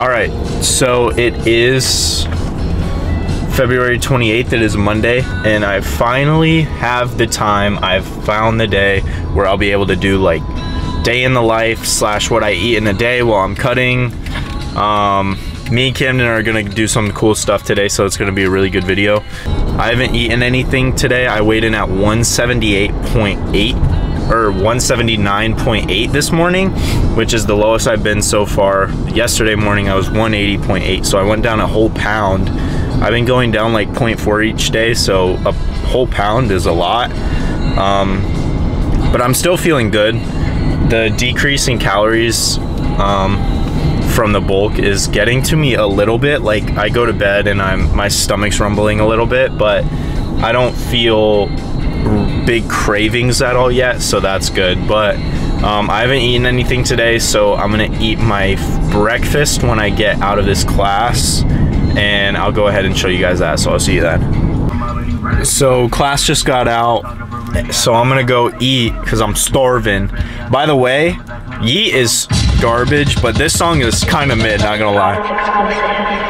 All right, so it is February 28th. It is Monday, and I finally have the time. I've found the day where I'll be able to do like day in the life slash what I eat in a day while I'm cutting. Um, me and Camden are gonna do some cool stuff today, so it's gonna be a really good video. I haven't eaten anything today. I weighed in at 178.8 or 179.8 this morning, which is the lowest I've been so far. Yesterday morning I was 180.8, so I went down a whole pound. I've been going down like 0.4 each day, so a whole pound is a lot. Um, but I'm still feeling good. The decrease in calories um, from the bulk is getting to me a little bit. Like I go to bed and I'm my stomach's rumbling a little bit, but I don't feel big cravings at all yet, so that's good. But um, I haven't eaten anything today, so I'm gonna eat my breakfast when I get out of this class, and I'll go ahead and show you guys that. So I'll see you then. So class just got out, so I'm gonna go eat because I'm starving. By the way, Yeat is garbage, but this song is kind of mid. Not gonna lie.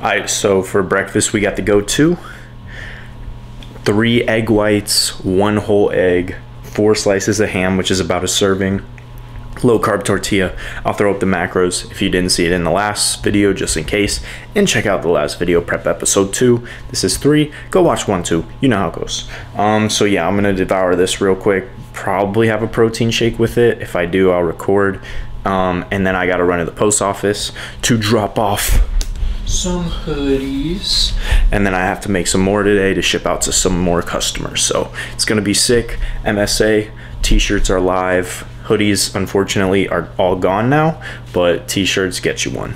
Alright, so for breakfast we got the go-to. Three egg whites, one whole egg, four slices of ham, which is about a serving, low carb tortilla. I'll throw up the macros if you didn't see it in the last video, just in case. And check out the last video, prep episode two. This is three. Go watch one, two. You know how it goes. Um, so yeah, I'm gonna devour this real quick. Probably have a protein shake with it. If I do, I'll record. Um, and then I gotta run to the post office to drop off some hoodies. And then I have to make some more today to ship out to some more customers. So it's gonna be sick. MSA, t-shirts are live. Hoodies, unfortunately, are all gone now, but t-shirts get you one.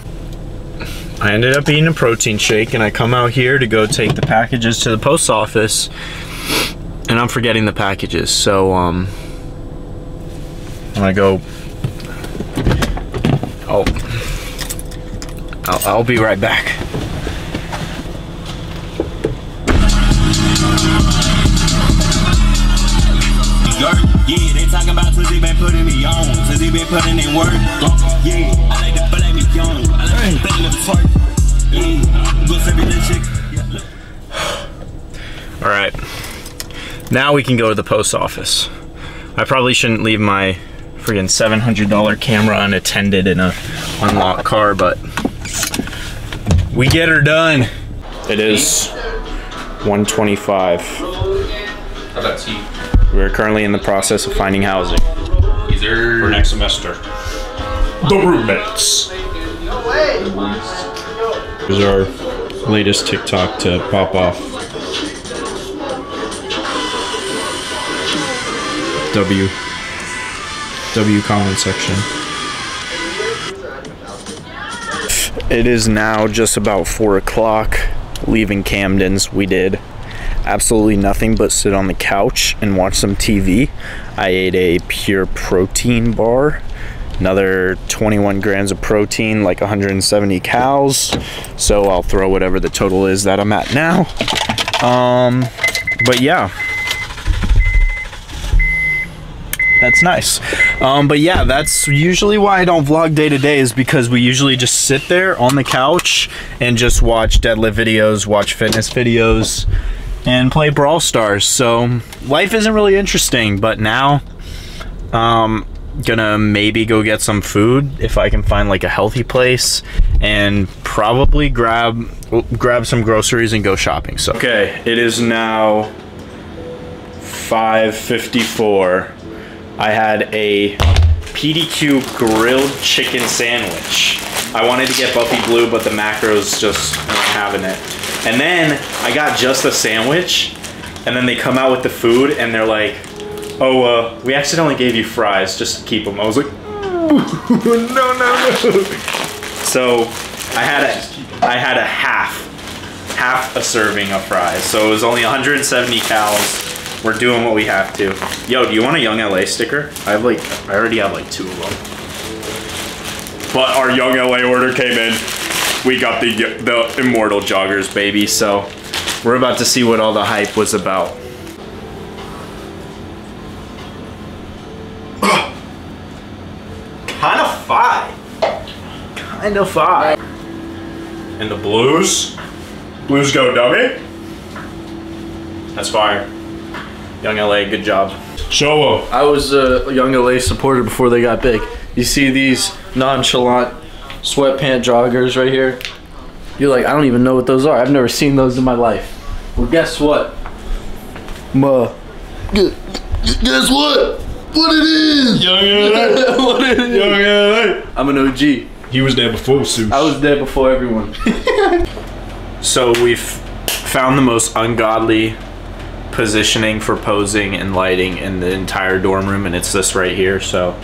I ended up eating a protein shake and I come out here to go take the packages to the post office and I'm forgetting the packages. So, um, I'm gonna go, oh, I'll, I'll be right back. Yeah, they talking about been putting me on. Been putting in work. Yeah, I like to play me young. I like to play the twerk. Yeah, go every little chick. All right, now we can go to the post office. I probably shouldn't leave my friggin' $700 camera unattended in a unlocked car, but we get her done. It is 125. How about tea? We're currently in the process of finding housing These are for next semester. The roommates. Here's our latest TikTok to pop off. W. W comment section. It is now just about four o'clock. Leaving Camden's, we did absolutely nothing but sit on the couch and watch some TV. I ate a pure protein bar, another 21 grams of protein, like 170 calories. So I'll throw whatever the total is that I'm at now. Um, but yeah. That's nice. Um, but yeah, that's usually why I don't vlog day to day is because we usually just sit there on the couch and just watch deadlift videos, watch fitness videos, and play Brawl Stars. So life isn't really interesting, but now um gonna maybe go get some food if I can find like a healthy place and probably grab grab some groceries and go shopping. So okay, it is now 554. I had a PDQ grilled chicken sandwich. I wanted to get Buffy Blue, but the macros just weren't having it. And then I got just a sandwich, and then they come out with the food, and they're like, Oh, uh, we accidentally gave you fries just keep them. I was like, no, no, no. So I had a, I had a half, half a serving of fries. So it was only 170 calories. We're doing what we have to. Yo, do you want a Young LA sticker? I have like, I already have like two of them. But our Young LA order came in. We got the the Immortal Joggers, baby. So we're about to see what all the hype was about. kind of five. Kind of five. And the Blues? Blues go dummy? That's fire. Young LA, good job. Show up. I was a young LA supporter before they got big. You see these nonchalant sweatpant joggers right here? You're like, I don't even know what those are. I've never seen those in my life. Well, guess what? Ma. Guess what? What it is? Young LA. what it is? Young LA. I'm an OG. He was there before Seuss. I was there before everyone. So we've found the most ungodly positioning for posing and lighting in the entire dorm room, and it's this right here. So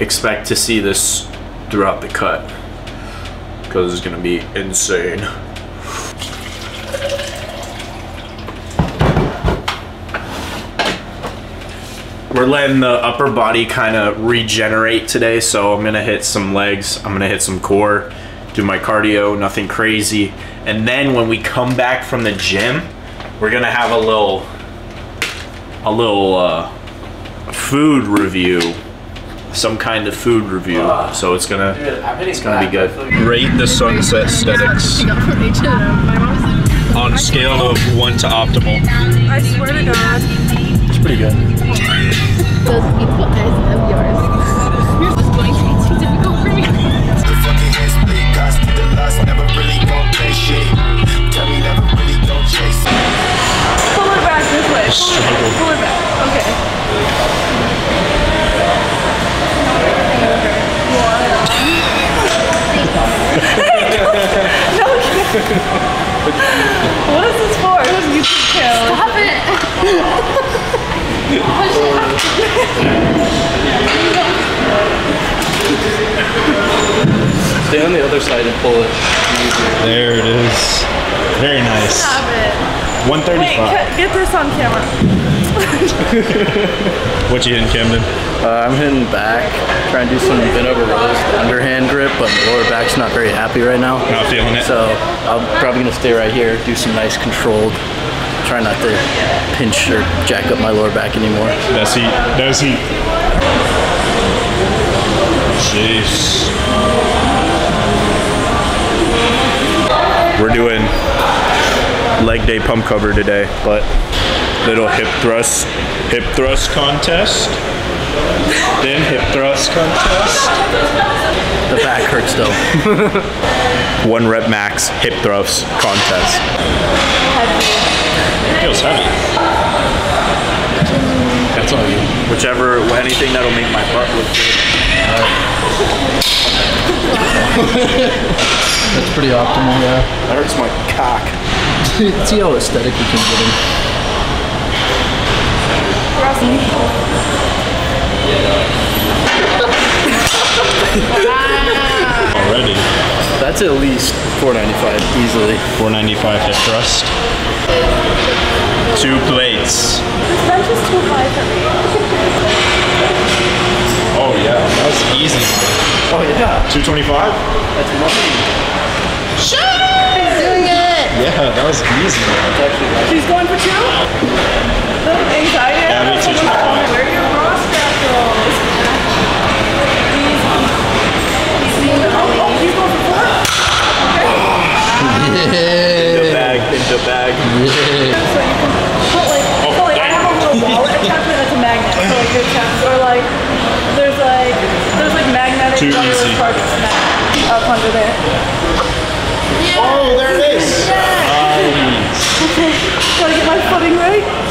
expect to see this throughout the cut because it's gonna be insane. We're letting the upper body kind of regenerate today, so I'm gonna hit some legs, I'm gonna hit some core, do my cardio, nothing crazy. And then when we come back from the gym, we're gonna have a little, a little uh, food review, some kind of food review. So it's gonna, it's gonna be good. Rate the sunset aesthetics on a scale of one to optimal. I swear to God. It's pretty good. those beautiful eyes of yours. Yours is going to be too difficult for me. The fucking head split, cost the lust, never really gon' play shit. What is this for? Who's YouTube channel? Stop it. Stay on the other side and pull it. There it is. Very nice. Stop it. 135. get, get this on camera. What you hitting, Camden? Uh, I'm hitting back, trying to do some bent over rows, underhand grip, but lower back's not very happy right now. Not feeling it. So I'm probably gonna stay right here, do some nice controlled. Try not to pinch or jack up my lower back anymore. That's heat. That's heat. Jeez. We're doing leg day pump cover today, but little hip thrust. Hip thrust contest. Then hip thrust contest. The back hurts though. One rep max hip thrust contest. It feels heavy. That's all you. Whichever, anything that'll make my butt look good. That's pretty optimal, yeah. That hurts my cock. See how aesthetic we can get him. Already. That's at least 495 easily. 495 hip thrust. Two plates. This bench is too high for me. Oh yeah, that was easy. Oh yeah, 225? that's money. Doing it. Yeah, that was easy. She's going for two? The anxiety. Yeah, me too, Where are your bra strap rolls? Easy. He's going for four? The bag, in the bag. So you can put like, so like I have a little wallet attachment that's a magnet. So like your chest or like, there's like, there's like magnetic Too easy. up under there. Oh, there it is. Okay, um, gotta get my footing right.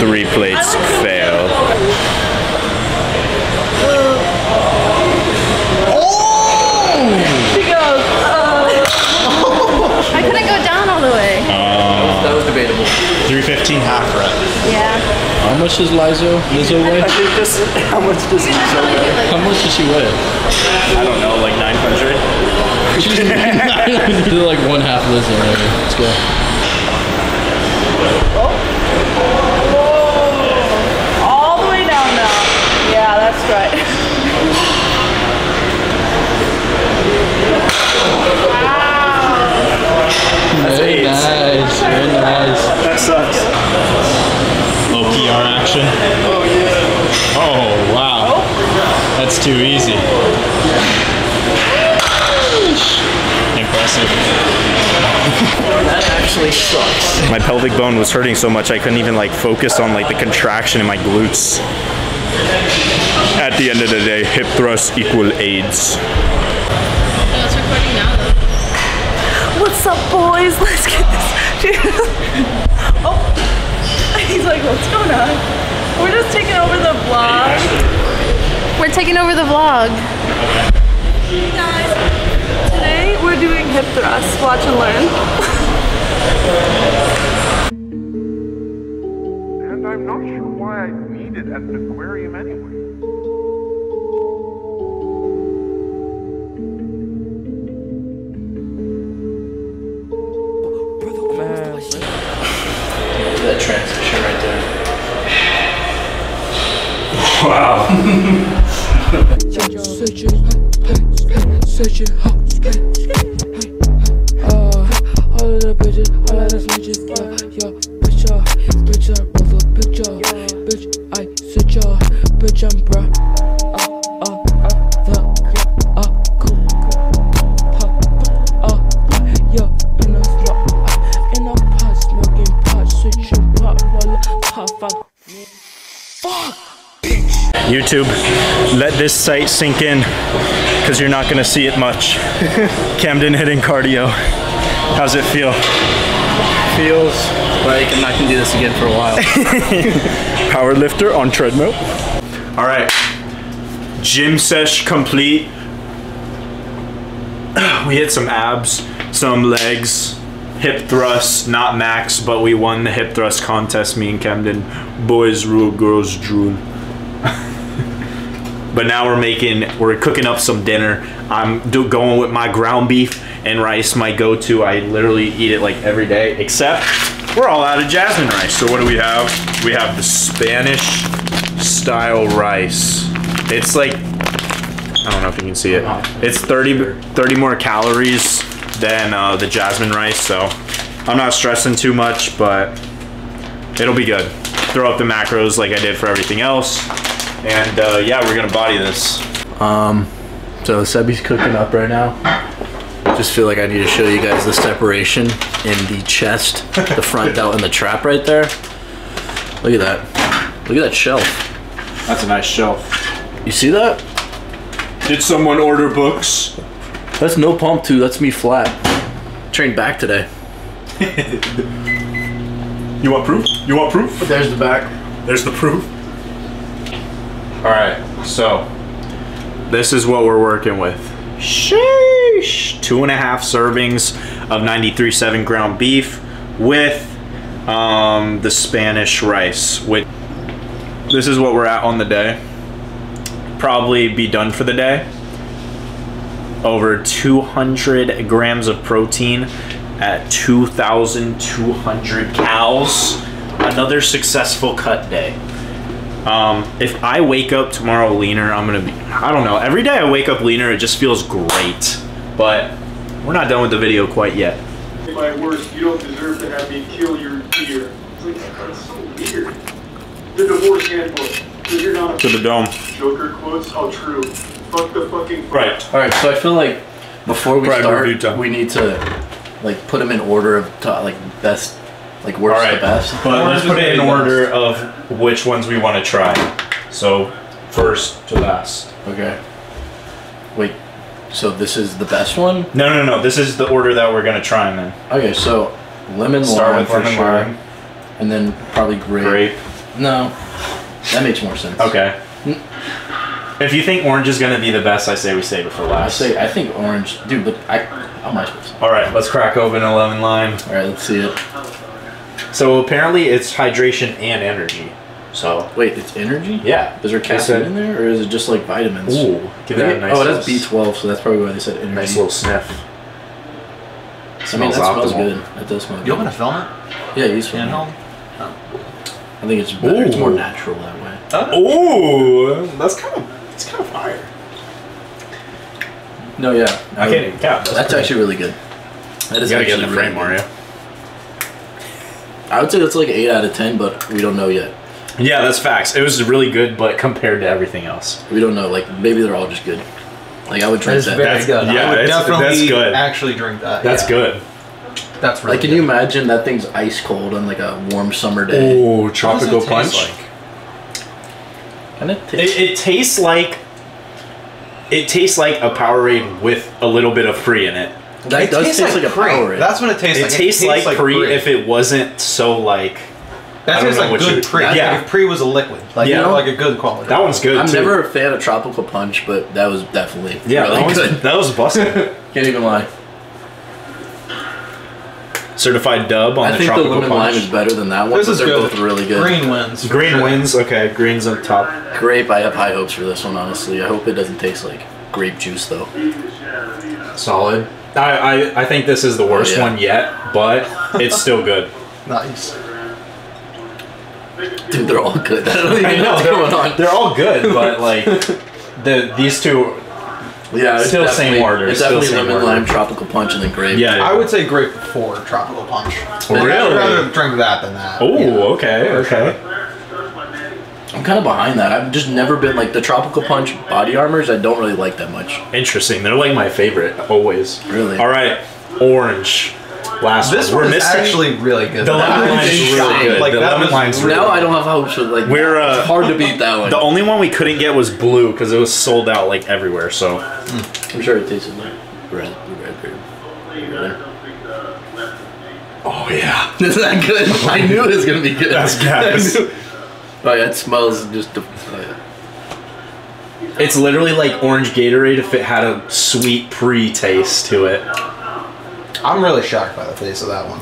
Three plates fail. Oh! She goes, oh. I couldn't go down all the way. Uh, that was debatable. 315 half rep. Yeah. How much does Lizo Lizzo weigh? I think this. How much does he How much does she weigh? I don't know, like 900. She's like one half Lizzo. Maybe. Let's go. Oh. All the way down now. Yeah, that's right. Wow! Very nice. Very nice. That sucks. Low Oh yeah. Oh wow. That's too easy. Impressive. That actually sucks. My pelvic bone was hurting so much I couldn't even like focus on like the contraction in my glutes. At the end of the day, hip thrust equal AIDS. It's recording now though. What's up, boys? Let's get this. oh, he's like, what's going on? We're just taking over the vlog. We're taking over the vlog. Guys, today we're doing hip thrusts. Watch and learn. roll pop, fuck. YouTube, let this site sink in because you're not going to see it much. Camden hitting cardio. How's it feel? Feels like I'm not gonna do this again for a while. Power lifter on treadmill. All right, gym sesh complete. We hit some abs, some legs, hip thrusts, not max, but we won the hip thrust contest. Me and Camden, boys rule, girls drool. but now we're making, we're cooking up some dinner. I'm do, going with my ground beef and rice, my go-to. I literally eat it like every day, except we're all out of jasmine rice. So what do we have? We have the Spanish style rice. It's like, I don't know if you can see it. It's 30, 30 more calories than uh, the jasmine rice. So I'm not stressing too much, but it'll be good. Throw up the macros like I did for everything else. And uh, yeah, we're gonna body this. Um, so Sebby's cooking up right now. Just feel like I need to show you guys the separation in the chest, the front delt, and the trap right there. Look at that. Look at that shelf. That's a nice shelf. You see that? Did someone order books? That's no pump too. That's me flat. Trained back today. You want proof? You want proof? There's the back. There's the proof. All right, so this is what we're working with. Sheesh! Two and a half servings of 93.7 ground beef with um, the Spanish rice. Which this is what we're at on the day. Probably be done for the day. Over 200 grams of protein at 2,200 cals. Another successful cut day. Um, if I wake up tomorrow leaner, I'm gonna be, I don't know, every day I wake up leaner, it just feels great. But we're not done with the video quite yet. My worst, you don't deserve to have me kill your deer. It's like, that's so weird. The divorce handbook. Because you're not To the dome. Joker quotes. How true. Fuck the fucking. Right. All right, so I feel like before we Right, start, we need to like put them in order of to, like best, like worst All right. to best. But let's put it in order of which ones we want to try. So first to last. Okay. Wait. So this is the best one? No, no, no. This is the order that we're gonna try them in. Okay, so lemon Start lime with for lemon sure, lime. and then probably grape. Grape. No, that makes more sense. Okay. If you think orange is gonna be the best, I say we save it for last. I say I think orange, dude. Look, I how am I supposed to? All right, let's crack open a lemon lime. All right, let's see it. So apparently it's hydration and energy. So Wait, it's energy? yeah, Is there caffeine said- in there, or is it just like vitamins? Ooh, give that a nice oh, little that's B12, so that's probably why they said energy. Nice little sniff. I mean, that Smells smells optimal. good. That does smell good. You want to film it? Yeah, use it. Handheld? Oh. I think it's better. It's more natural that way. Oh. Ooh, that's kind of it's kind of fire. No, yeah. I can't even count. That's, actually really good. That is You gotta get actually in the frame, really Mario. I would say it's like 8 out of 10, but we don't know yet. Yeah, that's facts. It was really good, but compared to everything else, We don't know. Like, maybe they're all just good. Like, I would drink It's that. very That's- good. yeah, I would it's- definitely that's good. actually drink that. that's yeah. good. That's really Like, can good. you imagine that thing's ice cold on like a warm summer day? Ooh, What tropical does it punch. taste like? Kind of It, it tastes like it tastes like a Powerade with a little bit of free in it. That It does taste like, a. Powerade. That's what it tastes It like. tastes like, pre if it wasn't so like That I tastes like what good you- pre. yeah. Like if pre was a liquid. Like Yeah. you know, like a good quality. that one's good I'm too. never a fan of tropical punch, but that was definitely yeah, really that, was, good. that was busted. Can't even lie. Certified dub on I the think the tropical lemon punch. lime is better than that one. This but is they're good. both really good. Green wins. Green wins. Okay, green's on top. Grape, I have high hopes for this one. Honestly, I hope it doesn't taste like grape juice though. Solid. I, I I think this is the worst Oh, yeah. one yet, but it's still good. Nice. Dude, they're all good. I don't even I know know what's they're, going on. they're all good, but like the these two. Yeah, it's Still same definitely- order, It's still definitely same lemon order. lime, tropical punch, and then grape. Yeah, I would say grape before tropical punch. Really? I'd rather drink that than that. Oh, Yeah. okay, okay. I'm kind of behind that. I've just never been like the tropical punch body armors. I don't really like that much. Interesting. They're like my favorite always. Really? All right, orange. Last This one. one We're missing. actually really good. The lemon was lime's really good. Like, The lemon was lime's really Now I don't have hopes for like. We're, uh, it's hard to beat that one. the only one we couldn't get was blue because it was sold out like everywhere. So I'm sure it tasted like red, red grape. Really? Oh yeah. Is that good? I knew it was gonna be good. That's gas. Oh yeah, it smells just. oh, yeah. It's literally like orange Gatorade if it had a sweet pre-taste to it. I'm really shocked by the taste of that one.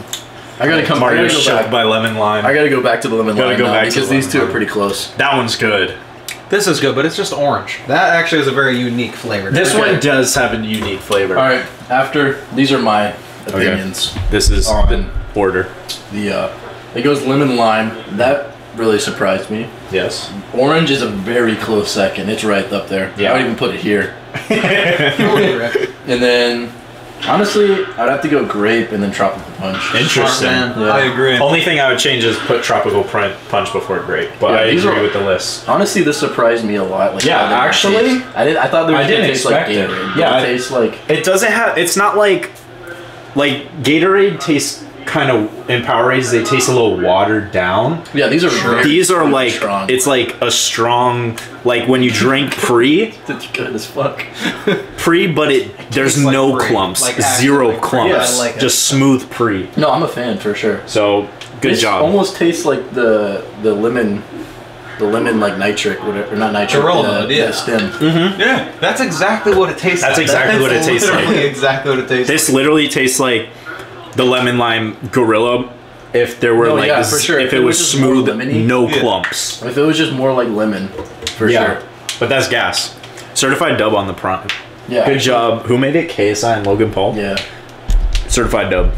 I gotta come. I gotta Mario's go shocked by lemon lime. I gotta go back to the lemon Gotta lime go now back to because the these lemon two are lime. pretty close. that one's good. This is good, but it's just orange. That actually is a very unique flavor. This Okay. one does have a unique flavor. All right, after these are my opinions. This is On. the order. The uh, it goes lemon lime. That really surprised me. Yes. Orange is a very close second. It's right up there. Yeah. I would even put it here. And then, honestly, I'd have to go grape and then tropical punch. Interesting. Smart. Yeah. I agree. Only thing I would change is put tropical print punch before grape, but Yeah, I agree are- with the list. Honestly, this surprised me a lot. Like, Yeah, how they would actually, taste. I did. I thought they were I gonna didn't taste like expect it. Gatorade. Yeah, Yeah, it tastes like. It doesn't have. It's not like like Gatorade tastes kind of in Powerades. They taste a little watered down. Yeah, these are. Very, These are like strong. it's like a strong like when you drink pre It's good as fuck. pre, but it there's Tastes like no pre, clumps, like actually zero like clumps, Yeah, I like it. just smooth pre. no, I'm a fan for sure. So good This job. Almost tastes like the the lemon, the lemon like nitric, whatever, or not nitric. Gorilla uh, the, yeah. the stem. Mm-hmm. Yeah, that's exactly what it tastes like. That's like. exactly what it tastes like. literally exactly what it tastes This literally tastes like the lemon lime gorilla. If there were No, like, yeah, this- for sure. if If it, it was, was smooth, lemony. no Yeah. clumps. If it was just more like lemon, for yeah, sure. but that's gas. Certified dub on the prime Yeah. Good job. Who made it? KSI and Logan Paul. Yeah. Certified dub.